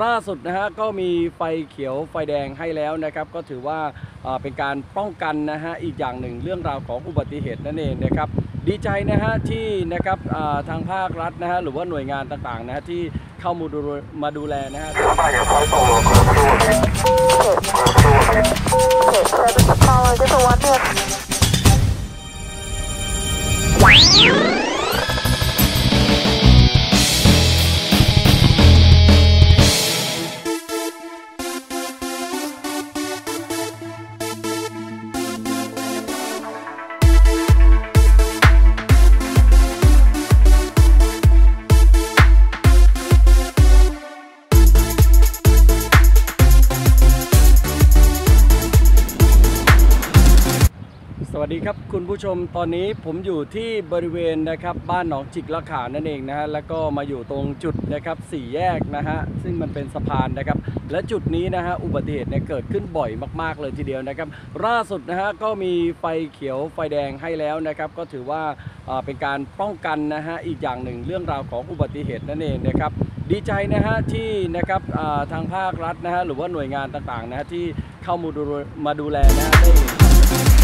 ล่าสุดนะฮะก็มีไฟเขียวไฟแดงให้แล้วนะครับ ก็ถือว่าเป็นการป้องกันนะฮะอีกอย่างหนึ่งเรื่องราวของอุบัติเหตุนั่นเองนะครับ ดีใจนะฮะที่นะครับทางภาครัฐนะฮะหรือว่าหน่วยงานต่างๆนะฮะที่เข้ามาดูมาดูแลนะฮะ วัสดีครับคุณผู้ชมตอนนี้ผมอยู่ที่บริเวณนะครับบ้านหนองจิกละขานั่นเองนะฮะแล้วก็มาอยู่ตรงจุดนะครับสี่แยกนะฮะซึ่งมันเป็นสะพานนะครับและจุดนี้นะฮะอุบัติเหตุเนี่ยเกิดขึ้นบ่อยมากๆเลยทีเดียวนะครับล่าสุดนะฮะก็มีไฟเขียวไฟแดงให้แล้วนะครับก็ถือว่าเป็นการป้องกันนะฮะอีกอย่างหนึ่งเรื่องราวของอุบัติเหตุนั่นเองนะครับดีใจนะฮะที่นะครับทางภาครัฐนะฮะหรือว่าหน่วยงานต่างๆนะฮะที่เข้ามาดูมาดูแลนะฮะได้